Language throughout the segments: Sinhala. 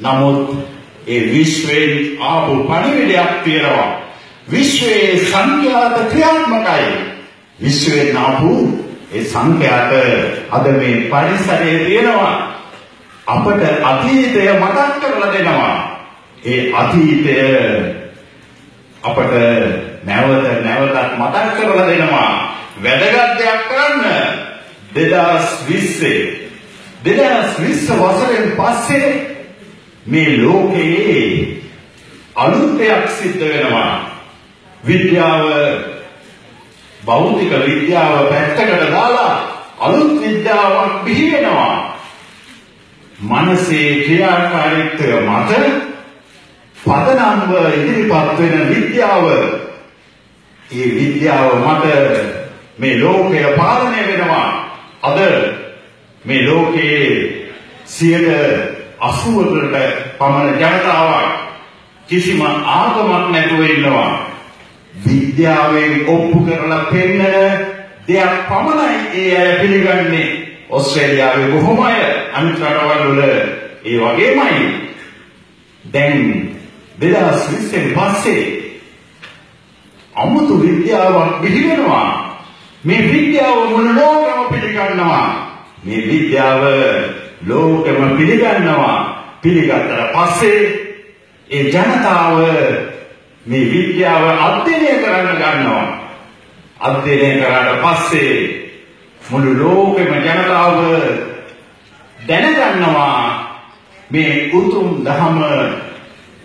නමුත් ඒ විශ්වයෙන් ආපු පණිවිඩයක් තියෙනවා. විශ්වයේ සංඛ්‍යාත ක්‍රියාත්මකයි. විශ්වයෙන් ආපු ඒ සංඛ්‍යාත අද මේ පරිසරයේ තියෙනවා. අපට අතීතය මතක් කරලා දෙනවා. ඒ අතීතය අපට නැවත නැවතත් මතක් කරලා දෙනවා. වැදගත් දෙයක් කරන්න 2020 2020 වසරෙන් පස්සේ මේ ලෝකයේ අලුත් දෙයක් සිද්ධ වෙනවා. විද්‍යාව භෞතික විද්‍යාව පැත්තකට දාලා අලුත් විද්‍යාවක් බිහි වෙනවා. මනසේ ක්‍රියාකාරීත්වය මත පදනම්ව ඉදිරිපත් වෙන විද්‍යාව ඒ විද්‍යාව මත මේ ලෝකය පාලනය වෙනවා. අද මේ ලෝකයේ සියයට අසුවකට පමණ ජනතාවක් කිසිම ආගමක් නැතුව ඉන්නවා. විද්‍යාවෙන් ඔප්පු කරලා පෙන්නන දෙයක් පමණයි ඒ අය පිළිගන්නේ. ඔස්ට්‍රේලියාවේ බොහොම අය අනිත් රටවල් වල ඒ වගේමයි. දැන් 2020 පස්සේ අමුතු විද්‍යාවක් බිහි වෙනවා. මේ විද්‍යාව මුළු ලෝකෙම පිළිගන්නවා. මේ විද්‍යාව ලෝකෙම පිළිගන්නවා. පිළිගත්තට පස්සේ ඒ ජනතාව මේ විද්‍යාව අධ්‍යයනය කරන්න ගන්නවා. අධ්‍යයනය කරාට පස්සේ මුළු ලෝකෙම ජනතාව දැනගන්නවා මේ උතුම් ධම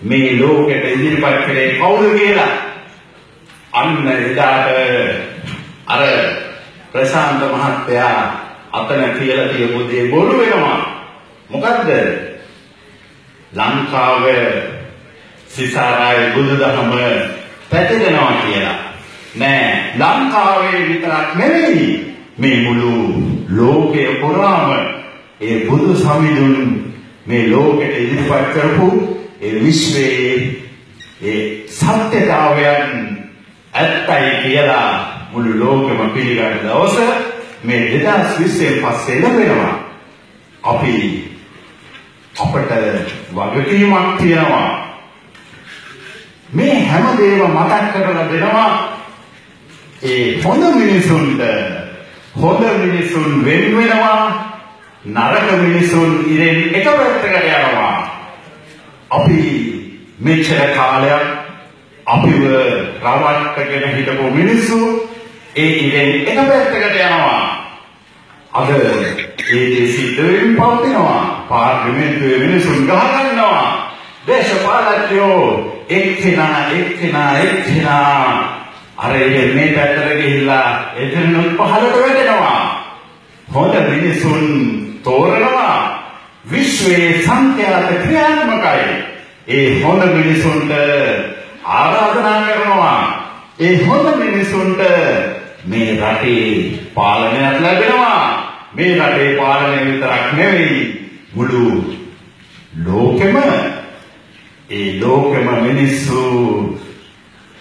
මේ ලෝකෙට ඉදිරිපත් කළේ කවුද කියලා. අන්න එදාට අර ප්‍රශාන්ත මහත්තයා අතන කියලා තියපු දේ බොරු වෙනවා. මොකද්ද? ලංකාව සිසාරායි බුදුදහම පැතිරෙනවා කියලා. නෑ ලංකාවේ විතරක් නෙවෙයි මේ මුළු ලෝකය පුරාම ඒ බුදු සමිඳුන් මේ ලෝකෙට ඉදිරිපත් කරපු ඒ විශ්වයේ ඒ සත්‍යතාවයන් ඇත්තයි කියලා මුළු ලෝකෙම පිළිගන්න දවස මේ 2020 පස්සේ ලැබෙනවා. අපි අපට වගකීමක් තියෙනවා. මේ හැමදේම මතක් කරලා දෙනවා ඒ හොඳ මිනිසුන්ට හොඳ මිනිසුන් වෙන් වෙනවා නරක මිනිසුන් ඉරෙන් එක පැත්තකට යනවා. අපි මෙච්චර කාලයක් අපිව රවට්ටගෙන හිටපු මිනිස්සු ඒ ඉරෙන් එක පැත්තකට යනවා. අද ඒ දේ සිද්ධ වෙමින් පවතිනවා. පාර්ලිමේන්තුවේ මිනිසුන් ගහ ගන්නවා. දේශපාලකයෝ එක්කෙනා එක්කෙනා එක්කෙනා අර ඉතින් මේ පැත්තට ගිහිල්ලා එතනොත් පහළට වැටෙනවා. හොඳ මිනිසුන් තෝරනවා. විශ්වයේ සංඛ්‍යාත ක්‍රියාත්මකයි. ඒ හොඳ මිනිසුන්ට ආරාධනා කරනවා. ඒ හොඳ මිනිසුන්ට මේ රටේ පාලනයක් ලැබෙනවා. මේ රටේ පාලනය විතරක් නෙවෙයි මුළු ලෝකෙම ඒ ලෝකෙම මිනිස්සු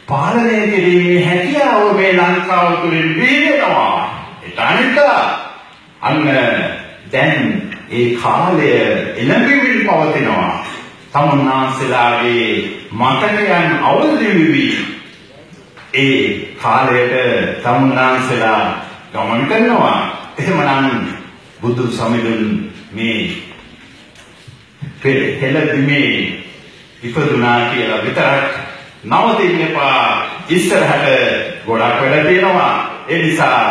පාලනය කිරීමේ හැකියාව මේ ලංකාව තුළින් බිහිවෙනවා. ඒක අනිත් අන්න දැන් ඒ කාලය එළඹෙමින් පවතිනවා. තමුන්නාන්සලාගේ මතකයන් අවදිවි ඒ කාලයට තමුන්නාන්සලා ගමන් කරනවා. එහෙමනම් බුදු සමිඳුන් මේ හෙළදිමේ ඉපදුනා කියලා විතරක් නවතින්න එපා ඉස්සරහට ගොඩක් වැඩ තියෙනවා ඒ නිසා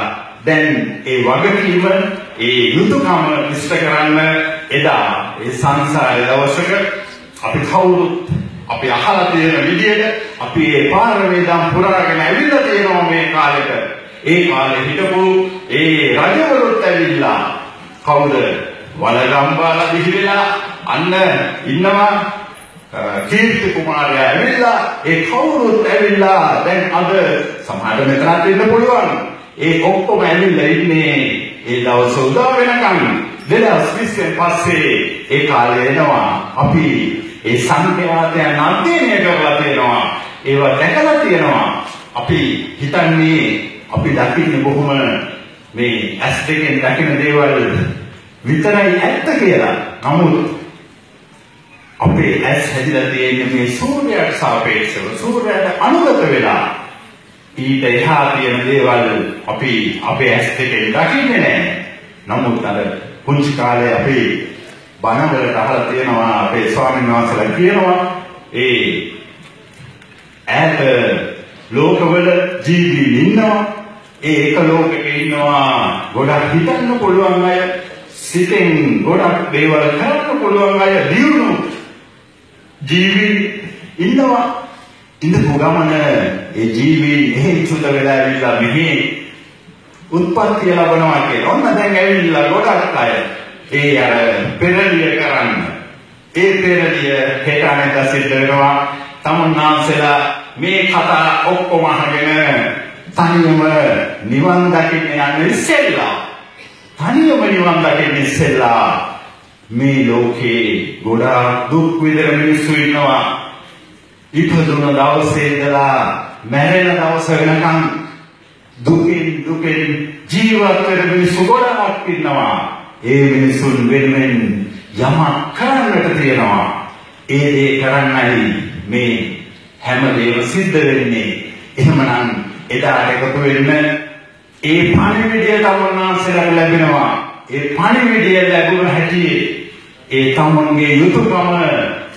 දැන් ඒ වගකීම ඒ යුතුයකම ඉෂ්ට කරන්න එදා ඒ සංසාරේ දවසක අපි කවුරුත් අපි අහලා තියෙන විදිහට අපි ඒ පාරමීදම් පුරාගෙන ඇවිල්ලා තියෙනවා මේ කාලෙට. ඒ කාලේ හිටපු ඒ රජවරුත් ඇවිල්ලා කවුද? වලගම්බාලා දිහිලා අන්න ඉන්නවා කීර්ති කුමාරයා ඇවිල්ලා ඒ කවුරුත් ඇවිල්ලා දැන් අද සමහරට මෙතනත් ඉන්න පුළුවන්. ඒ ඔක්කොම ඇවිල්ලා ඉන්නේ ඒ දවස් උදා වෙනකන්. 2020 පස්සේ ඒ කාලේ එනවා. අපි ඒ සංඛ්‍යාතයන් අධ්‍යයනය කරලා තියෙනවා ඒවා දැකලා තියෙනවා අපි හිතන්නේ අපි දකින්නේ බොහොම මේ ඇස් දෙකෙන් දකින දේවල් විතරයි ඇත්ත කියලා. නමුත් අපේ ඇස් හැදිලා තියෙන්නේ මේ සූර්යයට සාපේක්ෂව සූර්යයට අනුගත වෙලා ඊට එහා තියෙන දේවල් අපි අපේ ඇස් දෙකෙන් දකින්නේ නැහැ. නමුත් අර පුංචි කාලේ අපි බණවලට අහලා තියෙනවා අපේ ස්වාමීන් වහන්සේලා කියනවා ඒ ඈත ලෝකවල ජීවීන් ඉන්නවා ඒ එක ලෝකෙක ඉන්නවා ගොඩක් හිතන්න පුළුවන් අය සිතෙන් ගොඩක් දේවල් කරන්න පුළුවන් අය දියුණු ජීවීන් ඉන්නවා ඉඳපු ගමන ඒ ජීවීන් එහෙ චුත වෙලා ඇවිල්ලා මෙහි උත්පත්ති ලැබනවා කියලා. ඔන්න දැන් ඇවිල්ලා ගොඩක් අය ඒ අර පෙරලිය කරන්න. ඒ පෙරලිය හෙටානෙද සිද්ධ වෙනවා. තමුන්නාන්සලා මේ කතා ඔක්කොම අහගෙන තනියම නිවන් දකින්න යන්න ඉස්සෙල්ලා තනියම නිවන් දකින්න ඉස්සෙල්ලා මේ ලෝකේ ගොඩාක් දුක් විඳින මිනිස්සු ඉන්නවා. ඉපදුන දවසේ ඉඳලා මැරෙන දවස වෙනකන් දුකින් දුකින් ජීවත් වෙන මිනිස්සු ගොඩාක් ඉන්නවා. ඒ මිනිසුන් වෙනුවෙන් යමක් කරන්නට තියෙනවා. ඒ දේ කරන්නයි මේ හැම දේම සිද්ධ වෙන්නේ. එහෙමනම් එදාට එකතු වෙන්න ඒ පණිවිඩය තමුන්නාන්සේලාට ලැබෙනවා. ඒ පණිවිඩය ලැබුණ හැටි ඒ තමුන්ගේ යුතුයකම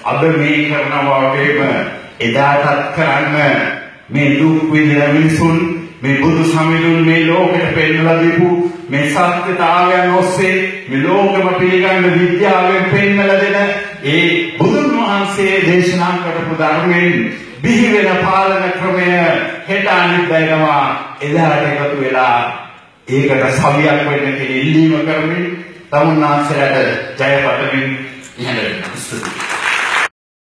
අද මේ කරනවා වගේම එදාටත් කරන්න මේ දුක් විඳින මිනිසුන් මේ බුදු සමිඳුන් මේ ලෝකෙට පෙන්වලා දීපු මේ සත්‍යතාවයන් ඔස්සේ මේ ලෝකෙම පිළිගන්න විද්‍යාවෙන් පෙන්වලා දෙන ඒ බුදුන් වහන්සේ දේශනා කරපු ධර්මයෙන් බිහි වෙන පාලන ක්‍රමය හෙට අනිද්දයනවා එදාට එකතු වෙලා ඒකට සවියක් වෙන්න කියන ඉල්ලීම කරමින් තමුන්නාන්සලට ජය පතමින් ඉහළට ස්තුතියි